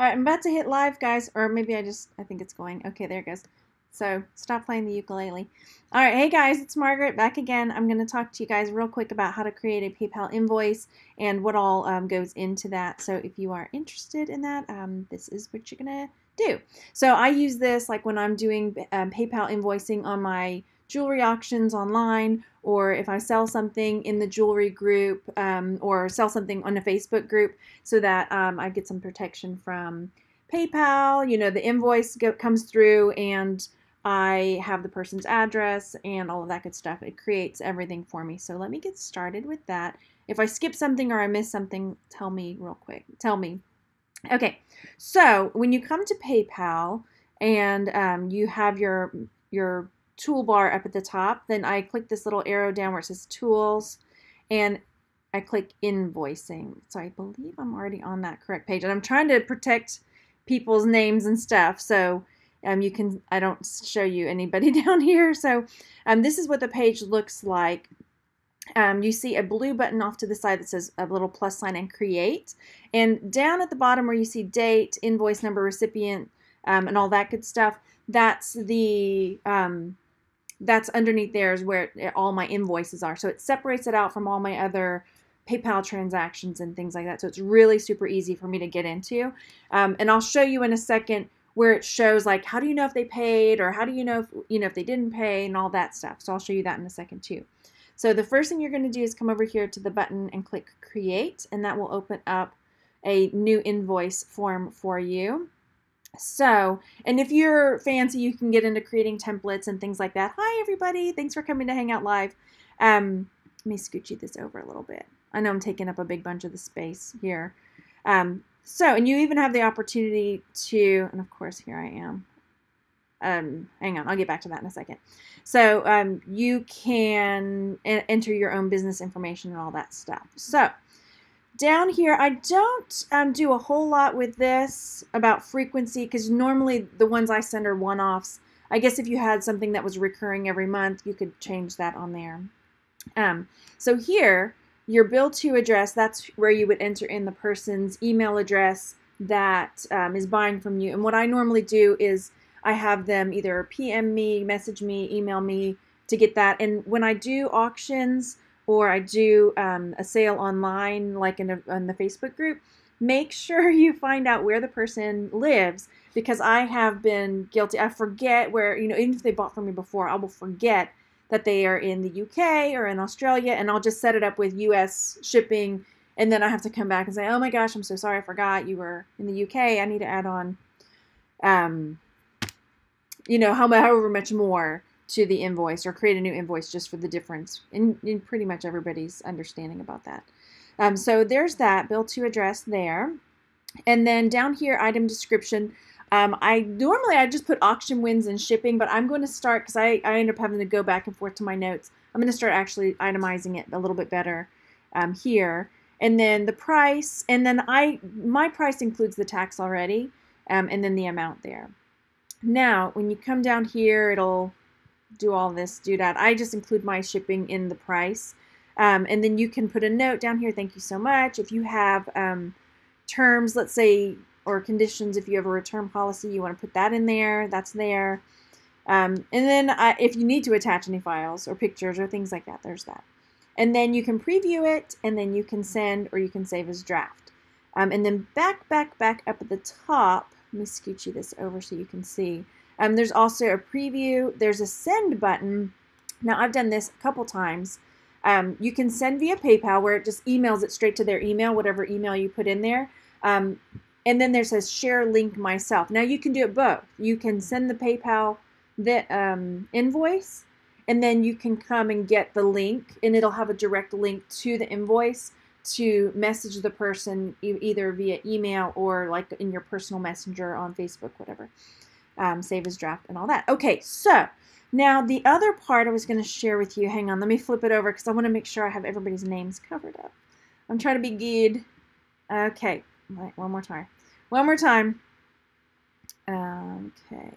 All right, I'm about to hit live, guys, or maybe I just, I think it's going. Okay, there it goes. So stop playing the ukulele. All right, hey guys, it's Margaret back again. I'm going to talk to you guys real quick about how to create a PayPal invoice and what all um, goes into that. So if you are interested in that, um, this is what you're going to do. So I use this like when I'm doing um, PayPal invoicing on my jewelry auctions online or if I sell something in the jewelry group um, or sell something on a Facebook group so that um, I get some protection from PayPal. You know, the invoice go, comes through and I have the person's address and all of that good stuff. It creates everything for me. So let me get started with that. If I skip something or I miss something, tell me real quick. Tell me. Okay, so when you come to PayPal and um, you have your your toolbar up at the top. Then I click this little arrow down where it says tools and I click invoicing. So I believe I'm already on that correct page. And I'm trying to protect people's names and stuff. So um, you can, I don't show you anybody down here. So um, this is what the page looks like. Um, you see a blue button off to the side that says a little plus sign and create. And down at the bottom where you see date, invoice number, recipient, um, and all that good stuff, that's the um, that's underneath there is where all my invoices are. So it separates it out from all my other PayPal transactions and things like that. So it's really super easy for me to get into. Um, and I'll show you in a second where it shows like how do you know if they paid or how do you know if you know if they didn't pay and all that stuff. So I'll show you that in a second too. So the first thing you're going to do is come over here to the button and click create and that will open up a new invoice form for you. So, and if you're fancy, you can get into creating templates and things like that. Hi, everybody. Thanks for coming to hang out live. Um, let me scooch you this over a little bit. I know I'm taking up a big bunch of the space here. Um, so, and you even have the opportunity to, and of course, here I am. Um, hang on, I'll get back to that in a second. So, um, you can enter your own business information and all that stuff. So, down here, I don't um, do a whole lot with this about frequency because normally the ones I send are one-offs. I guess if you had something that was recurring every month, you could change that on there. Um, so here, your bill to address, that's where you would enter in the person's email address that um, is buying from you. And what I normally do is I have them either PM me, message me, email me to get that. And when I do auctions, or I do um, a sale online, like in, a, in the Facebook group, make sure you find out where the person lives because I have been guilty. I forget where, you know, even if they bought from me before, I will forget that they are in the UK or in Australia and I'll just set it up with US shipping and then I have to come back and say, oh my gosh, I'm so sorry, I forgot you were in the UK. I need to add on, um, you know, however much more to the invoice or create a new invoice just for the difference in, in pretty much everybody's understanding about that. Um, so there's that bill to address there. And then down here, item description. Um, I normally I just put auction wins and shipping, but I'm going to start because I, I end up having to go back and forth to my notes. I'm going to start actually itemizing it a little bit better um, here. And then the price, and then I my price includes the tax already, um, and then the amount there. Now, when you come down here, it'll do all this, do that. I just include my shipping in the price. Um, and then you can put a note down here, thank you so much. If you have um, terms, let's say, or conditions, if you have a return policy, you want to put that in there, that's there. Um, and then if you need to attach any files or pictures or things like that, there's that. And then you can preview it, and then you can send or you can save as draft. Um, and then back, back, back up at the top, let me scooch you this over so you can see. Um, there's also a preview. There's a send button. Now, I've done this a couple times. Um, you can send via PayPal where it just emails it straight to their email, whatever email you put in there. Um, and then there says share link myself. Now, you can do it both. You can send the PayPal the um, invoice, and then you can come and get the link, and it'll have a direct link to the invoice to message the person either via email or like in your personal messenger on Facebook, whatever um, save as draft and all that. Okay, so now the other part I was going to share with you, hang on, let me flip it over because I want to make sure I have everybody's names covered up. I'm trying to be good. Okay, right, one more time. One more time. Okay,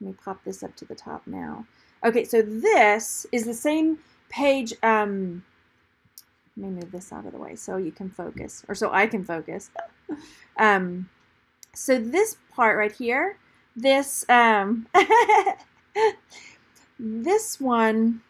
let me pop this up to the top now. Okay, so this is the same page. Um, let me move this out of the way so you can focus, or so I can focus. um, so this part right here, this um, this one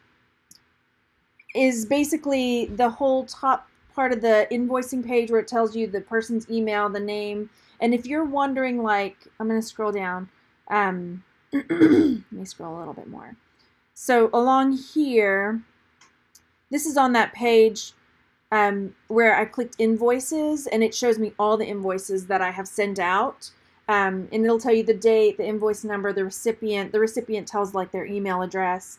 is basically the whole top part of the invoicing page where it tells you the person's email, the name, and if you're wondering, like, I'm going to scroll down. Um, let me scroll a little bit more. So along here, this is on that page um, where I clicked invoices and it shows me all the invoices that I have sent out. Um, and it'll tell you the date, the invoice number, the recipient. The recipient tells like their email address.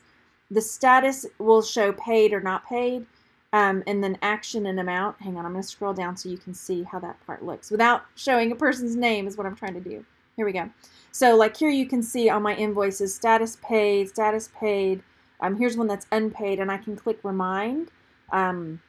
The status will show paid or not paid. Um, and then action and amount. Hang on, I'm going to scroll down so you can see how that part looks without showing a person's name is what I'm trying to do. Here we go. So like here you can see on my invoices, status paid, status paid. Um, here's one that's unpaid and I can click remind. Um,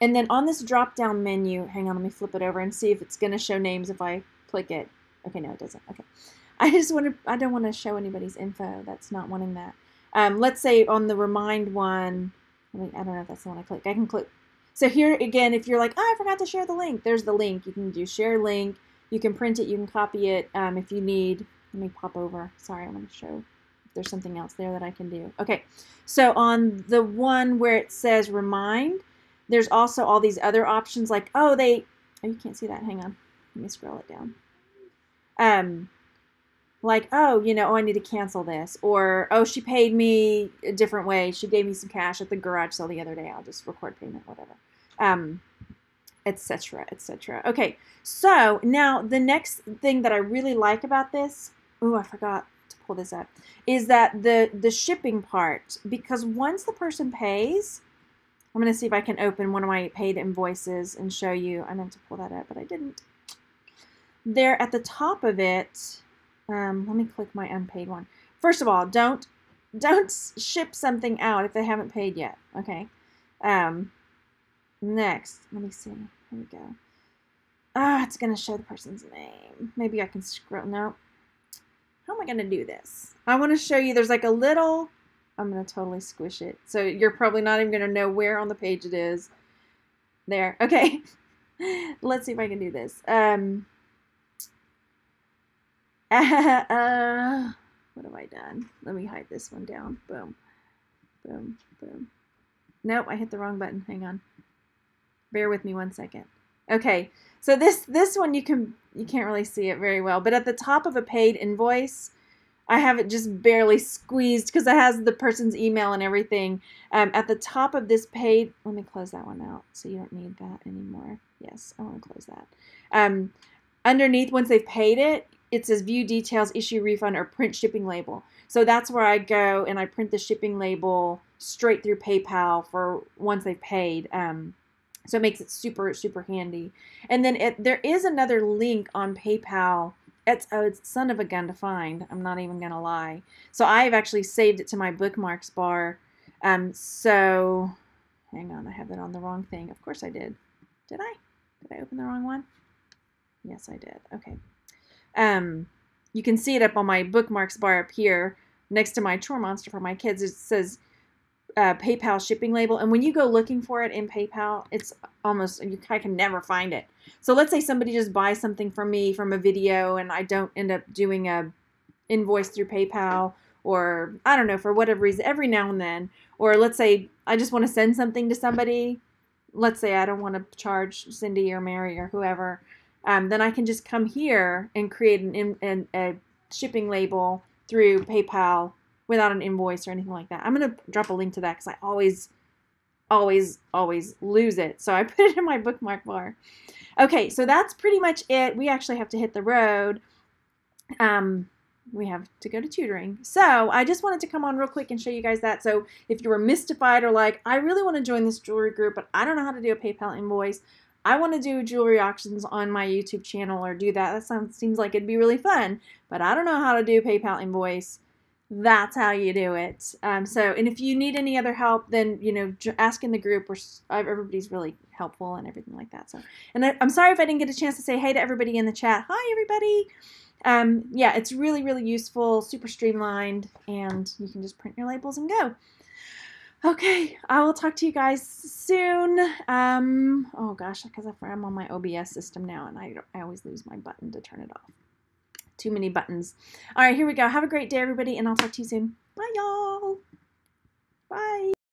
and then on this drop down menu, hang on, let me flip it over and see if it's going to show names if I click it. Okay, no, it doesn't. Okay. I just want to, I don't want to show anybody's info. That's not wanting that. Um, let's say on the remind one, I, mean, I don't know if that's the one I click. I can click. So here again, if you're like, oh, I forgot to share the link, there's the link. You can do share link. You can print it. You can copy it um, if you need. Let me pop over. Sorry, I want to show if there's something else there that I can do. Okay, so on the one where it says remind, there's also all these other options like, oh, they, oh, you can't see that. Hang on. Let me scroll it down. Um, like, oh, you know, oh, I need to cancel this. Or, oh, she paid me a different way. She gave me some cash at the garage sale the other day. I'll just record payment, whatever. Um, etc., etc. Okay, so now the next thing that I really like about this, oh, I forgot to pull this up, is that the the shipping part because once the person pays, I'm going to see if I can open one of my paid invoices and show you. I meant to pull that up, but I didn't. There at the top of it, um, let me click my unpaid one. First of all, don't don't ship something out if they haven't paid yet. Okay. Um, next, let me see. Here we go. Ah, it's gonna show the person's name. Maybe I can scroll. No. How am I gonna do this? I want to show you. There's like a little I'm to totally squish it. So you're probably not even to know where on the page it is. There. Okay. Let's see if I can do this. Um, uh, what have I done? Let me hide this one down. Boom. Boom. Boom. Nope, I hit the wrong button. Hang on. Bear with me one second. Okay, so this this one you can you can't really see it very well, but at the top of a paid invoice, I have it just barely squeezed because it has the person's email and everything. Um, at the top of this page, let me close that one out so you don't need that anymore. Yes, I want to close that. Um, underneath, once they've paid it, it says view details, issue refund, or print shipping label. So that's where I go and I print the shipping label straight through PayPal for once they've paid. Um, so it makes it super, super handy. And then it, there is another link on PayPal it's oh, it's son of a gun to find. I'm not even gonna lie. So I've actually saved it to my bookmarks bar. Um, so hang on, I have that on the wrong thing. Of course I did. Did I? Did I open the wrong one? Yes, I did. Okay. Um, you can see it up on my bookmarks bar up here next to my chore monster for my kids. It says uh, PayPal shipping label, and when you go looking for it in PayPal, it's almost you I can never find it. So let's say somebody just buys something from me from a video, and I don't end up doing a invoice through PayPal, or I don't know for whatever reason. Every now and then, or let's say I just want to send something to somebody. Let's say I don't want to charge Cindy or Mary or whoever. Um, then I can just come here and create an, an a shipping label through PayPal without an invoice or anything like that. I'm going to drop a link to that because I always, always, always lose it. So I put it in my bookmark bar. Okay, so that's pretty much it. We actually have to hit the road. Um, we have to go to tutoring. So I just wanted to come on real quick and show you guys that. So if you were mystified or like, I really want to join this jewelry group, but I don't know how to do a PayPal invoice. I want to do jewelry auctions on my YouTube channel or do that. That sounds seems like it'd be really fun, but I don't know how to do PayPal invoice that's how you do it. Um, so, and if you need any other help, then you know, ask in the group. Or everybody's really helpful and everything like that. So, and I, am sorry if I didn't get a chance to say hey to everybody in the chat. Hi, everybody. Um, yeah, it's really, really useful, super streamlined, and you can just print your labels and go. Okay, I will talk to you guys soon. Um, oh gosh, because I'm on my OBS system now and I, I always lose my button to turn it off. Too many buttons. All right, here we go. Have a great day, everybody, and I'll talk to you soon. Bye, y'all. Bye.